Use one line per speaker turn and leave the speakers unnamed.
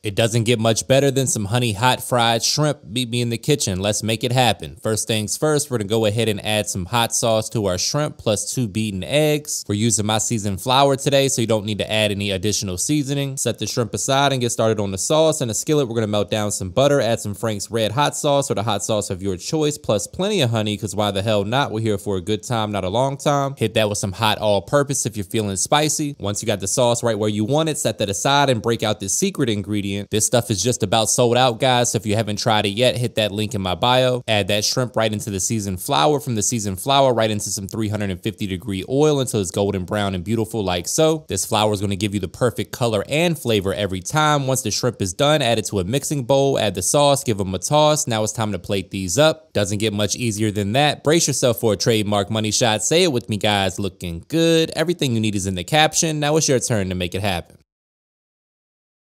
It doesn't get much better than some honey hot fried shrimp. Meet me in the kitchen. Let's make it happen. First things first, we're gonna go ahead and add some hot sauce to our shrimp plus two beaten eggs. We're using my seasoned flour today, so you don't need to add any additional seasoning. Set the shrimp aside and get started on the sauce. In a skillet, we're gonna melt down some butter, add some Frank's red hot sauce or the hot sauce of your choice, plus plenty of honey, because why the hell not? We're here for a good time, not a long time. Hit that with some hot all-purpose if you're feeling spicy. Once you got the sauce right where you want it, set that aside and break out this secret ingredient. This stuff is just about sold out, guys. So if you haven't tried it yet, hit that link in my bio. Add that shrimp right into the seasoned flour. From the seasoned flour right into some 350 degree oil until it's golden brown and beautiful like so. This flour is going to give you the perfect color and flavor every time. Once the shrimp is done, add it to a mixing bowl, add the sauce, give them a toss. Now it's time to plate these up. Doesn't get much easier than that. Brace yourself for a trademark money shot. Say it with me, guys. Looking good. Everything you need is in the caption. Now it's your turn to make it happen.